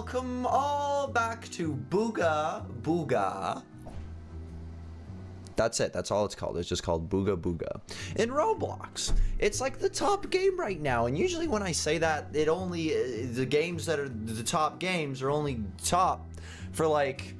welcome all back to Booga Booga. That's it. That's all it's called. It's just called Booga Booga. In Roblox, it's like the top game right now. And usually when I say that, it only uh, the games that are the top games are only top for like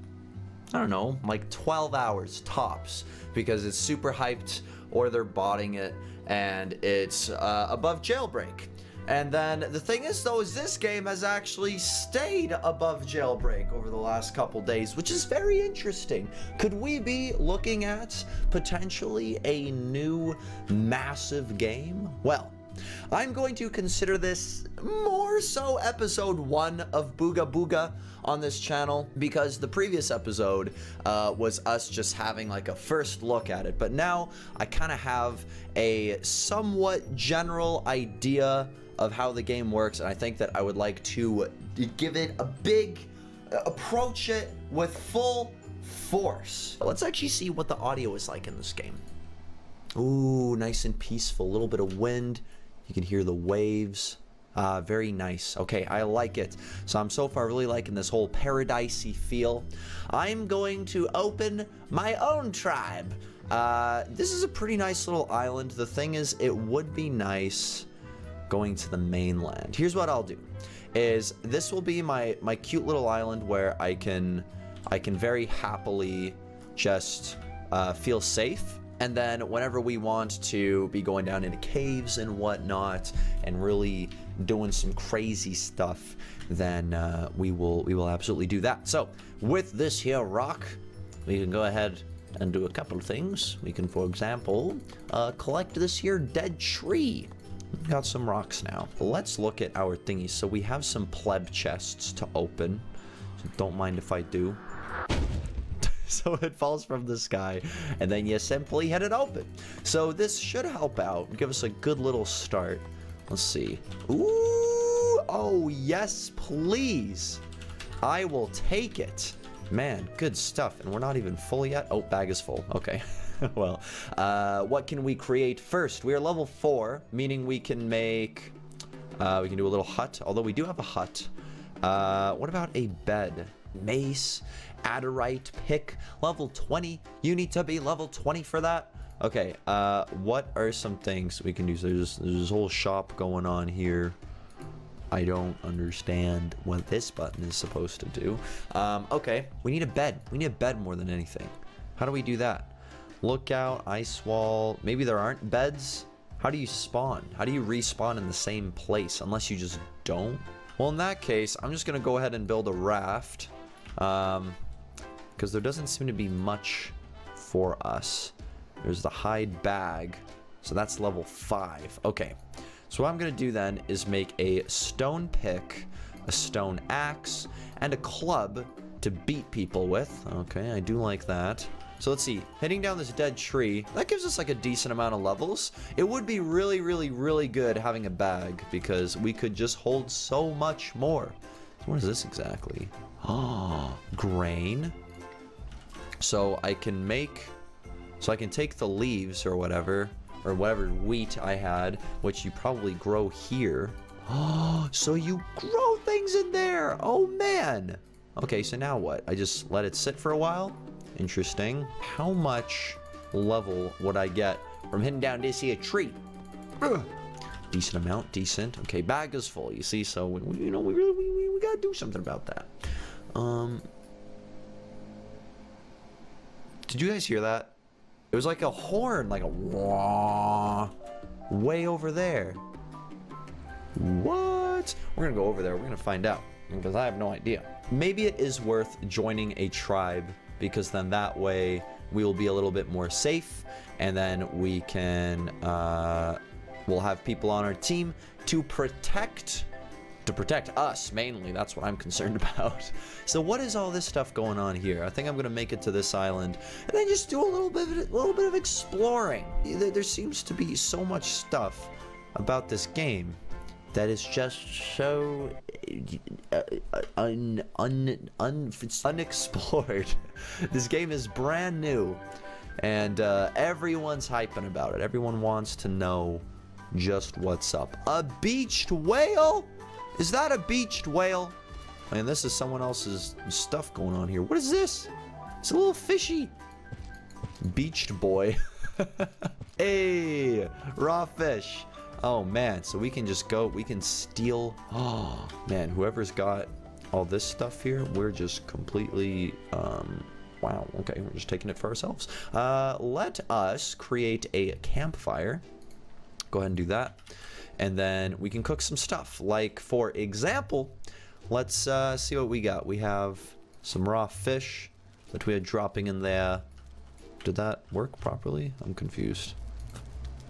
I don't know, like 12 hours tops because it's super hyped or they're botting it and it's uh, above jailbreak. And then the thing is, though, is this game has actually stayed above jailbreak over the last couple days, which is very interesting. Could we be looking at potentially a new massive game? Well, I'm going to consider this more so episode one of Booga Booga on this channel because the previous episode uh, was us just having like a first look at it. But now I kind of have a somewhat general idea of how the game works, and I think that I would like to give it a big approach it with full force. Let's actually see what the audio is like in this game. Ooh, nice and peaceful. A little bit of wind. You can hear the waves. Uh, very nice. Okay, I like it. So I'm so far really liking this whole paradisey feel. I'm going to open my own tribe. Uh, this is a pretty nice little island. The thing is, it would be nice going to the mainland. Here's what I'll do is this will be my my cute little island where I can I can very happily just uh, feel safe. And then whenever we want to be going down into caves and whatnot and really doing some crazy stuff then uh, we will we will absolutely do that. So with this here rock we can go ahead and do a couple of things. We can for example uh, collect this here dead tree Got some rocks now. Let's look at our thingies. So we have some pleb chests to open. So don't mind if I do. so it falls from the sky and then you simply hit it open. So this should help out. Give us a good little start. Let's see. Ooh, oh yes, please. I will take it. Man, good stuff. And we're not even full yet. Oh, bag is full. Okay. well, uh, what can we create first? We are level 4, meaning we can make... Uh, we can do a little hut, although we do have a hut. Uh, what about a bed? Mace, Adurite, pick, level 20. You need to be level 20 for that? Okay, uh, what are some things we can do? There's, there's this whole shop going on here. I don't understand what this button is supposed to do. Um, okay, we need a bed. We need a bed more than anything. How do we do that? Lookout, ice wall. Maybe there aren't beds? How do you spawn? How do you respawn in the same place unless you just don't? Well, in that case, I'm just going to go ahead and build a raft. Um, because there doesn't seem to be much for us. There's the hide bag. So that's level 5. Okay. So what I'm going to do then is make a stone pick, a stone axe, and a club to beat people with. Okay, I do like that. So let's see, hitting down this dead tree, that gives us like a decent amount of levels. It would be really, really, really good having a bag because we could just hold so much more. what is this exactly? Oh, grain. So I can make, so I can take the leaves or whatever, or whatever wheat I had, which you probably grow here. Oh, so you grow things in there. Oh man. Okay, so now what? I just let it sit for a while? Interesting. How much level would I get from hitting down to see a tree? Ugh. Decent amount, decent. Okay, bag is full, you see, so, we, you know, we really, we, we gotta do something about that. Um, did you guys hear that? It was like a horn, like a wah, way over there. What? We're gonna go over there, we're gonna find out, because I have no idea. Maybe it is worth joining a tribe because then that way we will be a little bit more safe and then we can uh, we'll have people on our team to protect to protect us mainly. That's what i'm concerned about. So what is all this stuff going on here? I think i'm gonna make it to this island and then just do a little bit of, a little bit of exploring. There, there seems to be so much stuff about this game that is just so uh, un, un, un, unexplored. this game is brand new, and uh, everyone's hyping about it. Everyone wants to know just what's up. A beached whale? Is that a beached whale? And this is someone else's stuff going on here. What is this? It's a little fishy. Beached boy. hey, raw fish. Oh man, so we can just go, we can steal. Oh man, whoever's got all this stuff here, we're just completely, um, wow, okay, we're just taking it for ourselves. Uh, let us create a campfire. Go ahead and do that. And then we can cook some stuff. Like, for example, let's uh, see what we got. We have some raw fish that we are dropping in there. Did that work properly? I'm confused.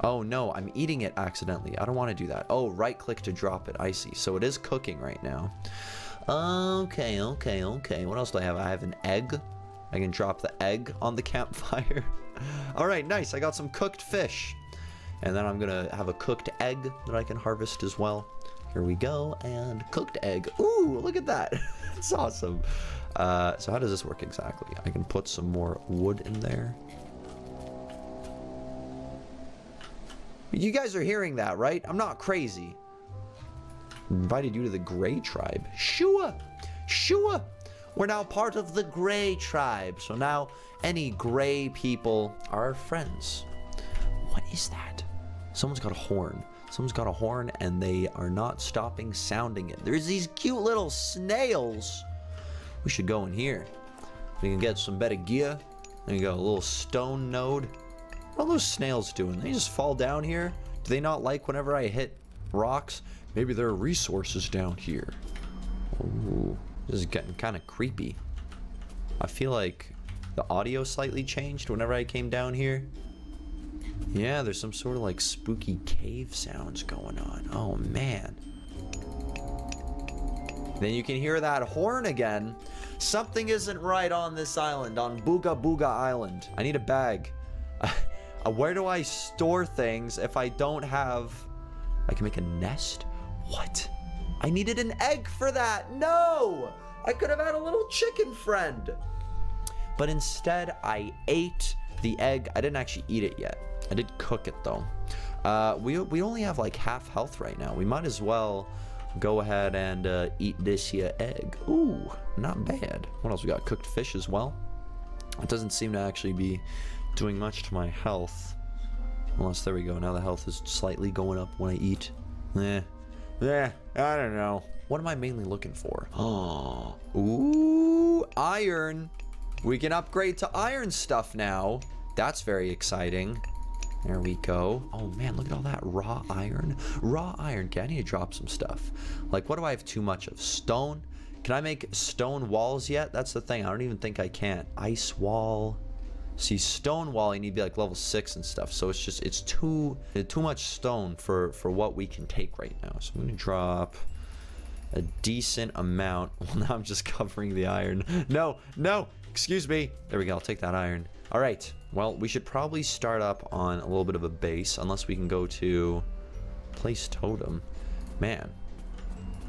Oh no, I'm eating it accidentally. I don't want to do that. Oh, right click to drop it. I see. So it is cooking right now. Okay, okay, okay. What else do I have? I have an egg. I can drop the egg on the campfire. All right, nice. I got some cooked fish. And then I'm going to have a cooked egg that I can harvest as well. Here we go. And cooked egg. Ooh, look at that. It's awesome. Uh, so how does this work exactly? I can put some more wood in there. You guys are hearing that, right? I'm not crazy. Invited you to the Gray Tribe. Shua! Shua! We're now part of the Gray Tribe. So now any Gray people are our friends. What is that? Someone's got a horn. Someone's got a horn and they are not stopping sounding it. There's these cute little snails. We should go in here. We can get some better gear. There you go, a little stone node. What are those snails doing? They just fall down here? Do they not like whenever I hit rocks? Maybe there are resources down here. Ooh, this is getting kind of creepy. I feel like the audio slightly changed whenever I came down here. Yeah, there's some sort of like spooky cave sounds going on. Oh man. Then you can hear that horn again. Something isn't right on this island, on Booga Booga Island. I need a bag. Uh, where do I store things if I don't have... I can make a nest? What? I needed an egg for that. No! I could have had a little chicken friend. But instead, I ate the egg. I didn't actually eat it yet. I did cook it, though. Uh, we, we only have like half health right now. We might as well go ahead and uh, eat this here egg. Ooh, not bad. What else we got? Cooked fish as well. It doesn't seem to actually be doing much to my health. Unless, there we go, now the health is slightly going up when I eat. Eh. Eh, I don't know. What am I mainly looking for? Oh, ooh, iron. We can upgrade to iron stuff now. That's very exciting. There we go. Oh man, look at all that raw iron. Raw iron. Okay, I need to drop some stuff. Like, what do I have too much of? Stone? Can I make stone walls yet? That's the thing. I don't even think I can. Ice wall. See, stone wall, you need to be like level six and stuff. So it's just it's too too much stone for for what we can take right now. So I'm gonna drop a decent amount. Well, now I'm just covering the iron. No, no, excuse me. There we go. I'll take that iron. All right. Well, we should probably start up on a little bit of a base, unless we can go to place totem. Man.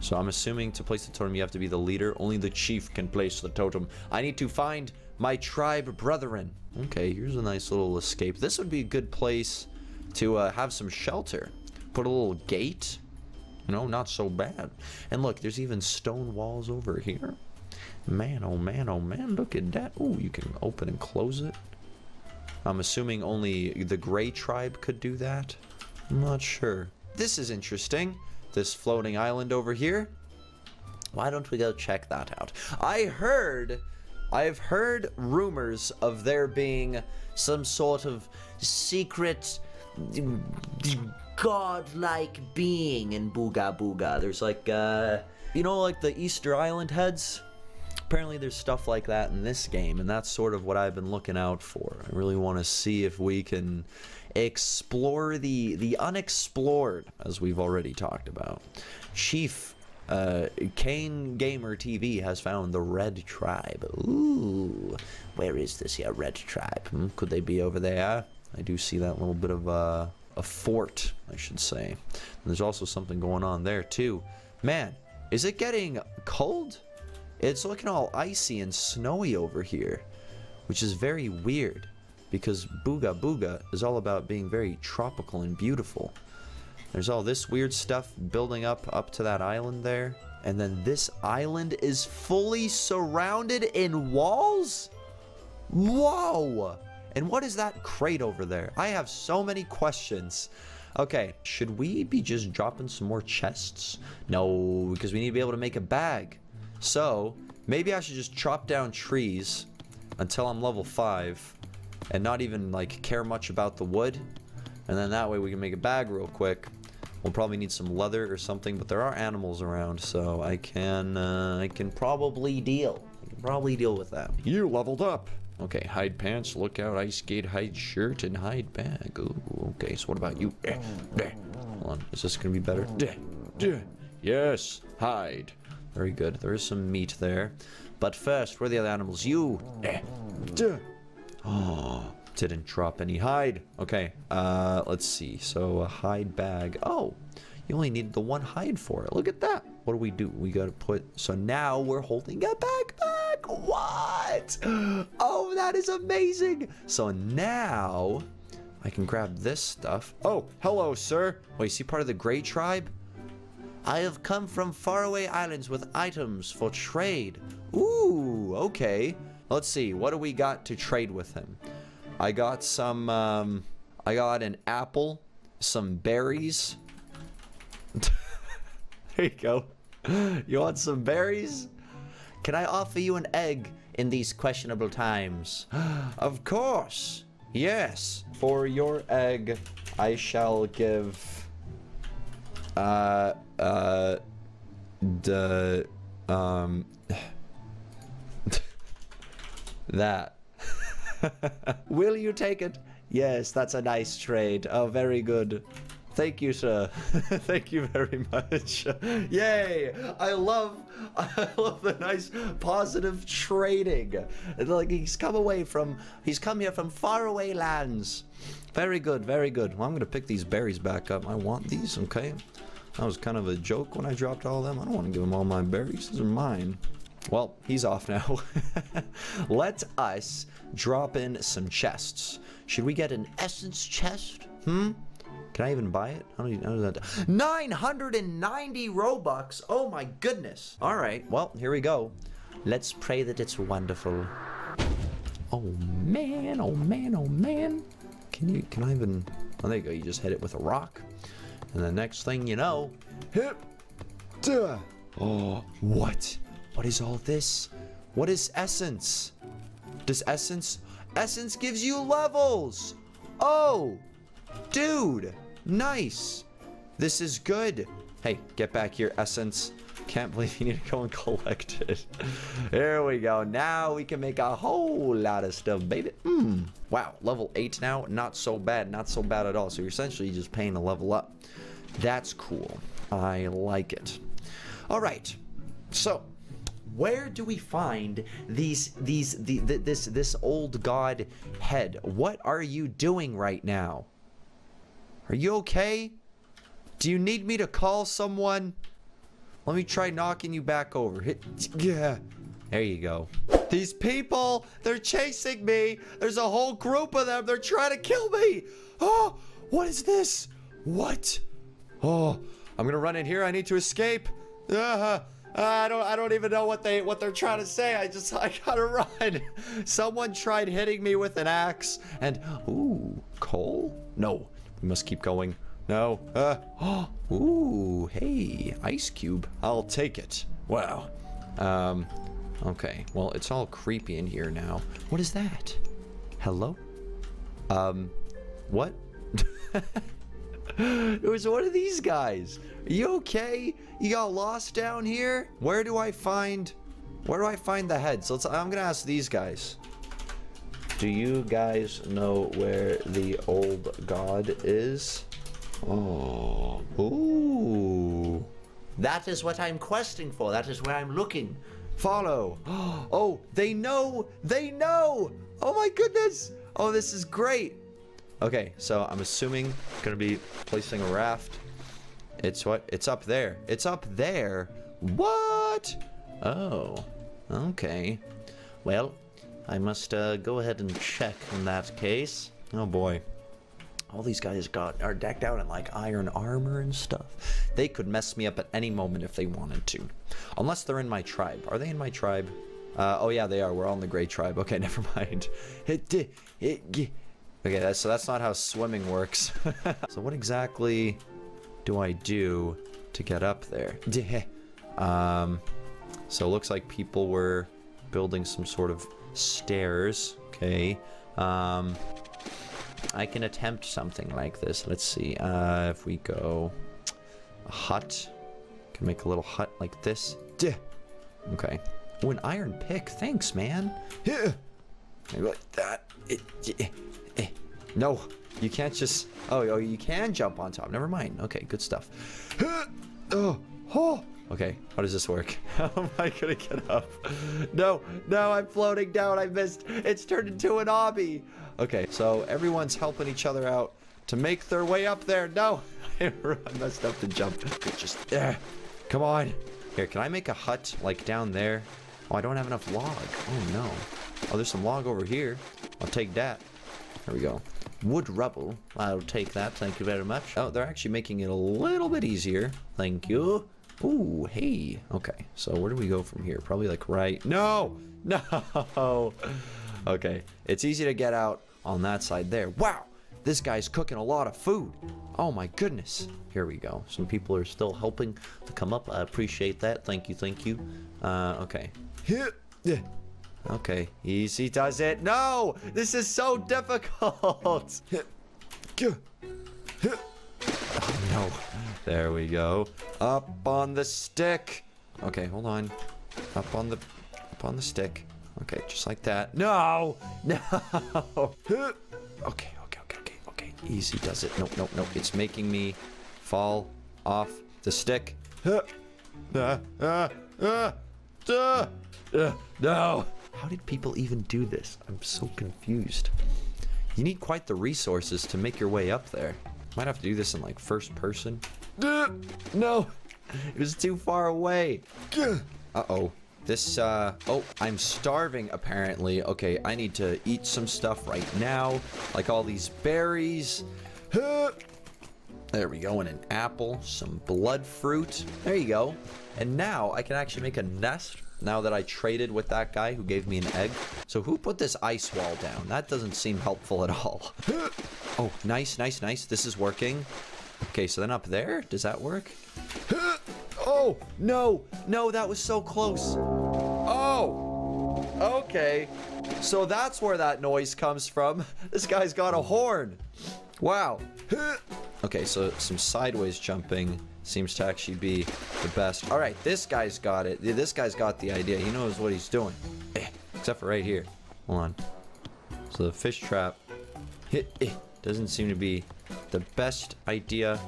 So I'm assuming to place the totem, you have to be the leader. Only the chief can place the totem. I need to find my tribe brethren. Okay, here's a nice little escape. This would be a good place to uh, have some shelter. Put a little gate. You know, not so bad. And look, there's even stone walls over here. Man, oh man, oh man, look at that. Oh, you can open and close it. I'm assuming only the Gray tribe could do that. I'm not sure. This is interesting. This floating island over here. Why don't we go check that out? I heard I've heard rumors of there being some sort of secret godlike being in Booga Booga. There's like, uh, you know, like the Easter Island heads? Apparently there's stuff like that in this game, and that's sort of what I've been looking out for. I really want to see if we can explore the the unexplored, as we've already talked about. Chief uh, Kane Gamer TV has found the Red Tribe. Ooh, where is this here Red Tribe? Hmm? Could they be over there? I do see that little bit of uh, a fort, I should say. And there's also something going on there too. Man, is it getting cold? It's looking all icy and snowy over here, which is very weird because Booga Booga is all about being very tropical and beautiful. There's all this weird stuff building up up to that island there. And then this island is fully surrounded in walls? Whoa! And what is that crate over there? I have so many questions. Okay, should we be just dropping some more chests? No, because we need to be able to make a bag. So, maybe I should just chop down trees until I'm level 5 and not even like care much about the wood. And then that way we can make a bag real quick. We'll probably need some leather or something, but there are animals around, so I can uh, I can probably deal. I can probably deal with that. You leveled up. Okay, hide pants, lookout, ice skate, hide shirt, and hide bag. Ooh, okay, so what about you? Eh, eh. Hold on, is this gonna be better? Eh, eh. Yes, hide. Very good. There is some meat there. But first, where are the other animals? You! Eh. Oh, didn't drop any hide. Okay, uh, let's see. So a hide bag. Oh, you only need the one hide for it. Look at that. What do we do? We gotta put, so now we're holding a backpack. What? Oh, that is amazing. So now I can grab this stuff. Oh, hello, sir. Wait, is he part of the Grey Tribe? I have come from faraway islands with items for trade. Ooh, okay. Let's see, what do we got to trade with him? I got some, um, I got an apple, some berries. there you go. You want some berries? Can I offer you an egg in these questionable times? of course. Yes. For your egg, I shall give uh uh the um that will you take it? Yes that's a nice trade. Oh very good. Thank you sir. Thank you very much. Yay! I love i love the nice positive trading. Like he's come away from he's come here from faraway lands. Very good very good. Well i'm gonna pick these berries back up. I want these okay? That was kind of a joke when I dropped all them. I don't want to give him all my berries. These are mine. Well, he's off now. Let us drop in some chests. Should we get an essence chest? Hmm? Can I even buy it? How do you know that? 990 Robux. Oh my goodness. All right. Well, here we go. Let's pray that it's wonderful. Oh man, oh man, oh man. Can you, can I even, oh there you go. You just hit it with a rock. And the next thing you know, hip, duh. Oh, what? What is all this? What is essence? Does essence? Essence gives you levels. Oh, dude, nice. This is good. Hey, get back here, essence. Can't believe you need to go and collect it. There we go. Now we can make a whole lot of stuff, baby. Hmm. Wow, level 8 now. Not so bad. Not so bad at all. So you're essentially just paying to level up. That's cool. I like it. All right. So, where do we find these these the, the, this this old god head? What are you doing right now? Are you okay? Do you need me to call someone? Let me try knocking you back over. Hit yeah. There you go. These people, they're chasing me. There's a whole group of them. They're trying to kill me. Oh, what is this? What? Oh, I'm gonna run in here. I need to escape. Uh, I don't. I don't even know what they what they're trying to say. I just I gotta run. Someone tried hitting me with an axe, and ooh, coal? No, we must keep going. No. Uh. Oh. Ooh. Hey, ice cube. I'll take it. Wow. Um. Okay. Well, it's all creepy in here now. What is that? Hello? Um. What? it was one of these guys. Are you okay? You got lost down here? Where do I find... Where do I find the heads? let's, I'm gonna ask these guys. Do you guys know where the old god is? Oh. Ooh. That is what I'm questing for. That is where I'm looking. Follow. Oh, they know. They know. Oh my goodness. Oh, this is great. Okay, so I'm assuming gonna be placing a raft. It's what? It's up there. It's up there. What? Oh, okay. Well, I must uh, go ahead and check in that case. Oh boy. All these guys got are decked out in like iron armor and stuff. They could mess me up at any moment if they wanted to. Unless they're in my tribe. Are they in my tribe? Uh, oh yeah, they are. We're all in the Grey Tribe. Okay, never mind. Okay, that's, so that's not how swimming works. so what exactly do I do to get up there? Um, so it looks like people were building some sort of stairs. Okay. Um, I can attempt something like this. Let's see. Uh, if we go a hut, can make a little hut like this. Okay. Oh, an iron pick. Thanks, man. Yeah. Like that. Eh. No, you can't just. Oh, oh, you can jump on top. Never mind. Okay, good stuff. Oh, oh. Okay, how does this work? How am I gonna get up? No, no, I'm floating down. I missed. It's turned into an obby. Okay, so everyone's helping each other out to make their way up there. No, I messed up the jump. Just there. Come on. Here, can I make a hut like down there? Oh, I don't have enough log. Oh no. Oh, there's some log over here. I'll take that. There we go. Wood rubble. I'll take that. Thank you very much. Oh, they're actually making it a little bit easier. Thank you. Ooh, hey. Okay, so where do we go from here? Probably like right... No! No! Okay, it's easy to get out on that side there. Wow! This guy's cooking a lot of food. Oh my goodness. Here we go. Some people are still helping to come up. I appreciate that. Thank you, thank you. Uh, okay. Okay, easy does it. No! This is so difficult! Oh no. There we go. Up on the stick. Okay, hold on. Up on the up on the stick. Okay, just like that. No! No! Okay, okay, okay, okay, okay. Easy does it. Nope, nope, nope. It's making me fall off the stick. Uh, uh, uh, uh, uh, no! How did people even do this? I'm so confused. You need quite the resources to make your way up there. Might have to do this in like first person. No, it was too far away. Uh-oh. This, uh, oh, I'm starving apparently. Okay, I need to eat some stuff right now. Like all these berries. There we go, and an apple, some blood fruit. There you go. And now I can actually make a nest now that I traded with that guy who gave me an egg. So who put this ice wall down? That doesn't seem helpful at all. oh, nice, nice, nice. This is working. Okay, so then up there, does that work? Oh, no, no, that was so close. Oh, okay. So that's where that noise comes from. This guy's got a horn. Wow. Okay, so some sideways jumping seems to actually be the best. All right, this guy's got it. This guy's got the idea. He knows what he's doing. Eh, except for right here. Hold on. So the fish trap eh, doesn't seem to be the best idea.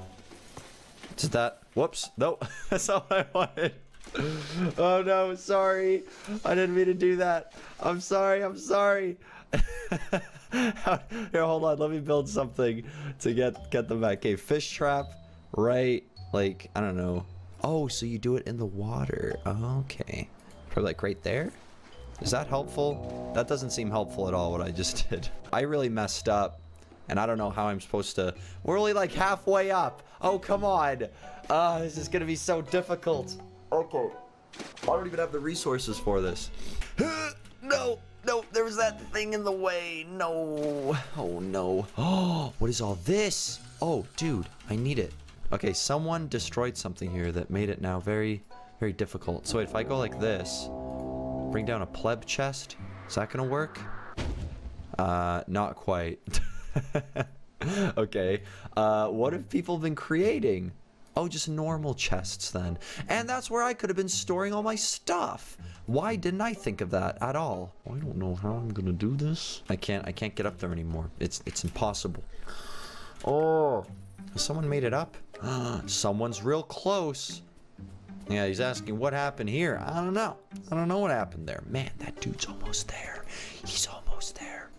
Is that? Whoops. No, that's not what I wanted. Oh no, sorry. I didn't mean to do that. I'm sorry, I'm sorry. Here, hold on. Let me build something to get get them back. Okay, fish trap, right? Like, I don't know. Oh, so you do it in the water. Okay. Probably like right there? Is that helpful? That doesn't seem helpful at all, what I just did. I really messed up. And I don't know how I'm supposed to... We're only like halfway up. Oh, come on. Uh, this is gonna be so difficult. Okay. I don't even have the resources for this. no, no, there was that thing in the way. No. Oh, no. Oh, what is all this? Oh, dude, I need it. Okay, someone destroyed something here that made it now very, very difficult. So wait, if I go like this, bring down a pleb chest, is that gonna work? Uh, not quite. okay, uh, what have people been creating? Oh, just normal chests then. And that's where I could have been storing all my stuff. Why didn't I think of that at all? I don't know how I'm gonna do this. I can't, I can't get up there anymore. It's, it's impossible. Oh, someone made it up? Someone's real close. Yeah, he's asking what happened here. I don't know. I don't know what happened there. Man, that dude's almost there. He's almost there.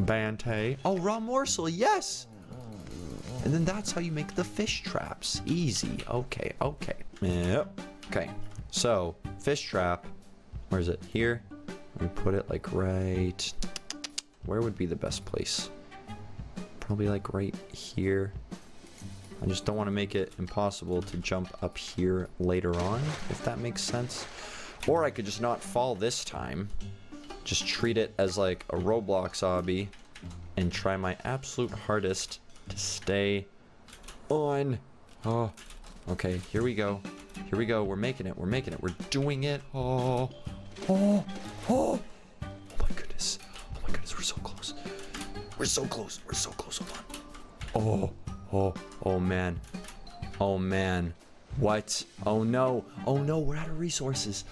Bante. Oh, raw morsel. Yes. And then that's how you make the fish traps. Easy. Okay, okay. Yep. Okay. So, fish trap. Where is it? Here? Let me put it like right... Where would be the best place? Probably like right here. I just don't want to make it impossible to jump up here later on, if that makes sense. Or I could just not fall this time. Just treat it as like a Roblox obby and try my absolute hardest to stay on. Oh, okay, here we go. Here we go. We're making it. We're making it. We're doing it. Oh, oh, oh. Oh my goodness. Oh my goodness. We're so close. We're so close. We're so close. Hold on. Oh, oh, oh man. Oh man. What? Oh no. Oh no. We're out of resources.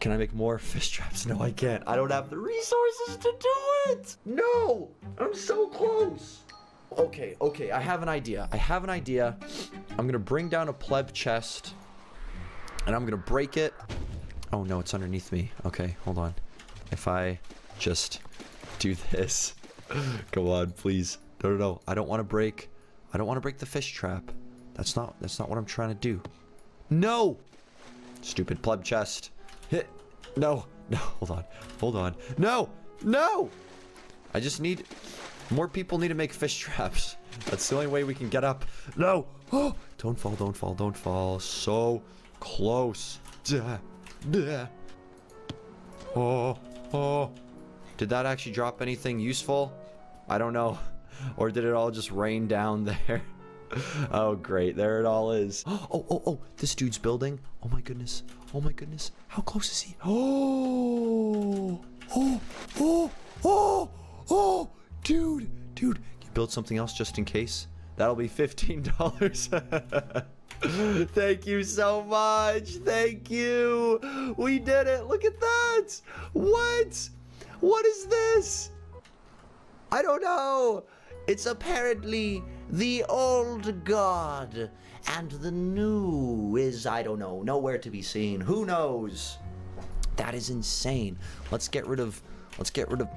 Can I make more fish traps? No, I can't. I don't have the resources to do it. No. I'm so close. Okay, okay. I have an idea. I have an idea. I'm to bring down a pleb chest and I'm to break it. Oh no, it's underneath me. Okay, hold on. If I just do this. Come on, please. No, no, no. I don't want to break. I don't want to break the fish trap. That's not. That's not what I'm trying to do. No. Stupid pleb chest. Hit. No. No. Hold on. Hold on. No. No. I just need. More people need to make fish traps. That's the only way we can get up. No. Oh. Don't fall. Don't fall. Don't fall. So close. Duh. Duh. Oh. Oh. Did that actually drop anything useful? I don't know. Or did it all just rain down there? oh, great. There it all is. Oh, oh, oh. This dude's building. Oh, my goodness. Oh, my goodness. How close is he? Oh. Oh. Oh. Oh. Oh. Dude. Dude. You build something else just in case? That'll be $15. Thank you so much. Thank you. We did it. Look at that. What? What is this? I don't know. It's apparently the old god, and the new is, I don't know, nowhere to be seen. Who knows? That is insane. Let's get rid of, let's get rid of,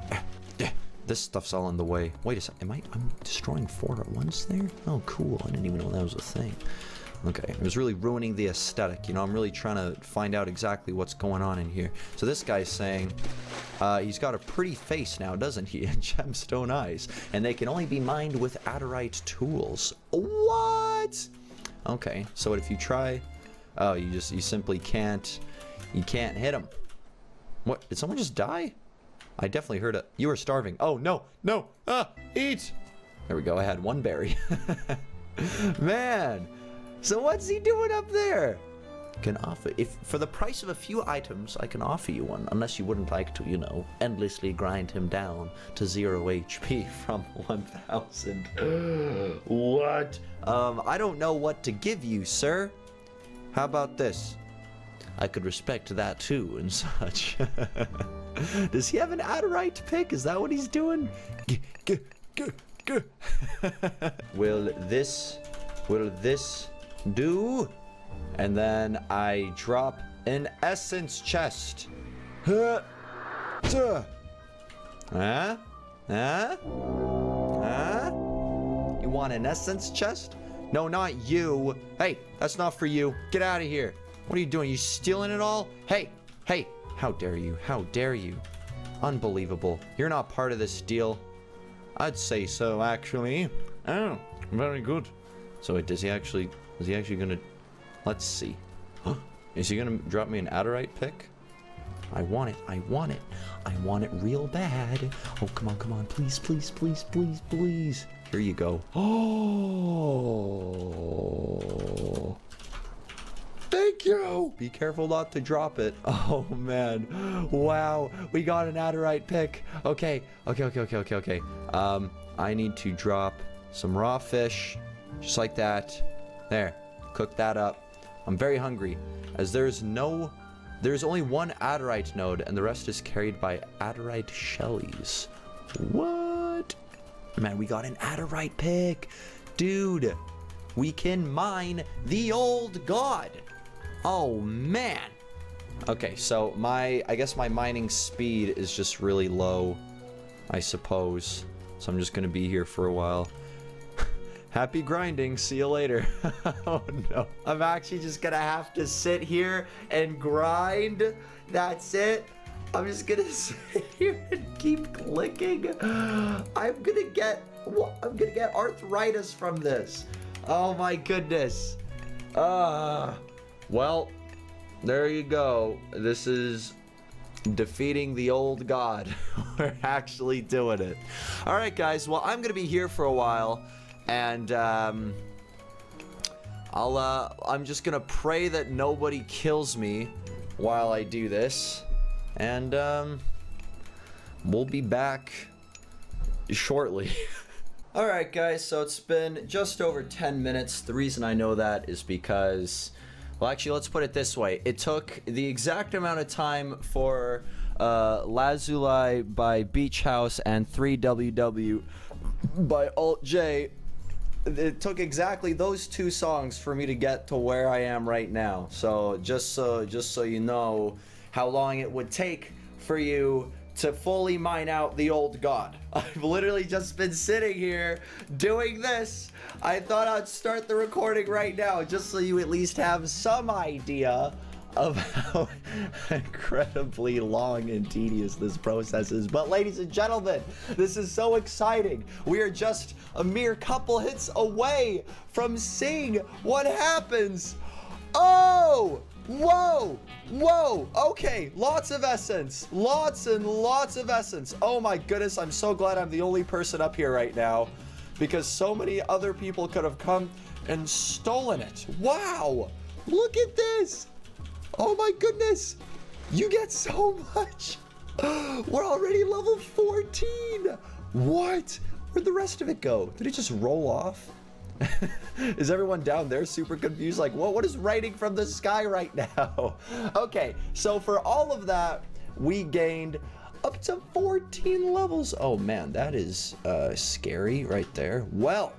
eh, this stuff's all in the way. Wait a second, am I, I'm destroying four at once there? Oh, cool. I didn't even know that was a thing. Okay, it was really ruining the aesthetic. You know, I'm really trying to find out exactly what's going on in here. So this guy's saying uh, he's got a pretty face now, doesn't he? And gemstone eyes. And they can only be mined with adurite tools. What? Okay, so if you try... Oh, you just, you simply can't, you can't hit him. What, did someone just die? I definitely heard it. You were starving. Oh, no, no, ah, eat! There we go, I had one berry. Man, so what's he doing up there? Can offer if for the price of a few items, I can offer you one. Unless you wouldn't like to, you know, endlessly grind him down to zero HP from 1,000. what? Um, I don't know what to give you, sir. How about this? I could respect that too and such. Does he have an Adurite pick? Is that what he's doing? G -g -g will this, will this do. And then I drop an essence chest. Huh? Huh? Huh? Huh? You want an essence chest? No, not you. Hey, that's not for you. Get out of here. What are you doing? You stealing it all? Hey, hey, how dare you? How dare you? Unbelievable. You're not part of this deal. I'd say so, actually. Oh, very good. So wait, does he actually is he actually gonna... Let's see. Is he gonna drop me an Adurite pick? I want it. I want it. I want it real bad. Oh, come on, come on. Please, please, please, please, please. Here you go. Oh. Thank you. Be careful not to drop it. Oh, man. Wow. We got an Adurite pick. Okay. Okay, okay, okay, okay, okay. Um, I need to drop some raw fish. Just like that. There, cook that up. I'm very hungry, as there's no, there's only one Adurite node, and the rest is carried by Adurite Shellies. What? Man, we got an Adurite pick. Dude, we can mine the old god. Oh, man. Okay, so my, I guess my mining speed is just really low, I suppose. So I'm just going to be here for a while. Happy grinding. See you later. oh no. I'm actually just gonna have to sit here and grind. That's it. I'm just gonna sit here and keep clicking. I'm gonna get I'm gonna get arthritis from this. Oh my goodness. Uh, well, there you go. This is defeating the old god. We're actually doing it. All right, guys. Well, I'm gonna be here for a while, and um, I'll. Uh, I'm just gonna pray that nobody kills me while I do this, and um, we'll be back shortly. All right, guys. So it's been just over 10 minutes. The reason I know that is because. Well, actually, let's put it this way. It took the exact amount of time for uh, Lazuli by Beach House and 3WW by Alt J. It took exactly those two songs for me to get to where I am right now. So just so just so you know how long it would take for you to fully mine out the old god. I've literally just been sitting here doing this. I thought I'd start the recording right now just so you at least have some idea of how incredibly long and tedious this process is. But ladies and gentlemen, this is so exciting. We are just a mere couple hits away from seeing what happens. Oh! Whoa! Whoa! Okay, lots of essence. Lots and lots of essence. Oh my goodness, I'm so glad I'm the only person up here right now because so many other people could have come and stolen it. Wow! Look at this! Oh my goodness! You get so much! We're already level 14! What? Where'd the rest of it go? Did it just roll off? is everyone down there super confused? Like, what, what is writing from the sky right now? okay, so for all of that, we gained up to 14 levels. Oh man, that is uh, scary right there. Well,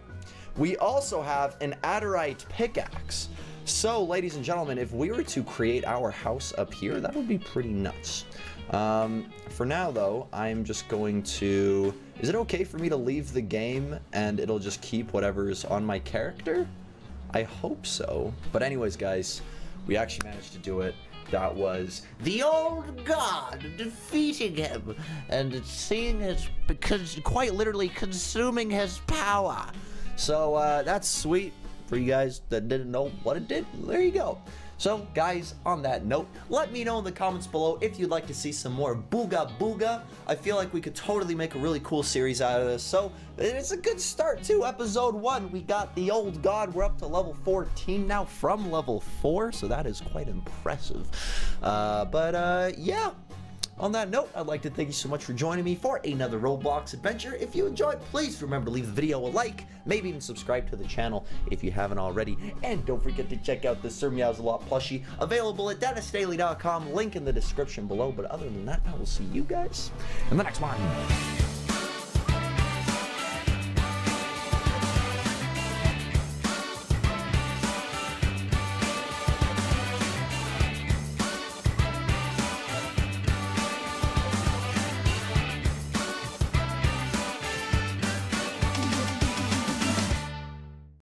we also have an Adurite pickaxe. So, ladies and gentlemen, if we were to create our house up here, that would be pretty nuts. Um, for now, though, I'm just going to... Is it okay for me to leave the game and it'll just keep whatever's on my character? I hope so. But anyways, guys, we actually managed to do it. That was the old god defeating him and seeing his, because quite literally consuming his power. So uh, that's sweet for you guys that didn't know what it did. There you go. So, guys, on that note, let me know in the comments below if you'd like to see some more Booga Booga. I feel like we could totally make a really cool series out of this. So, it's a good start, too. Episode 1, we got the old god. We're up to level 14 now from level 4, so that is quite impressive. Uh, but, uh, yeah. On that note, I'd like to thank you so much for joining me for another Roblox adventure. If you enjoyed, please remember to leave the video a like, maybe even subscribe to the channel if you haven't already. And don't forget to check out the Sir Meows a Lot plushie available at DenisDaily.com. Link in the description below. But other than that, I will see you guys in the next one.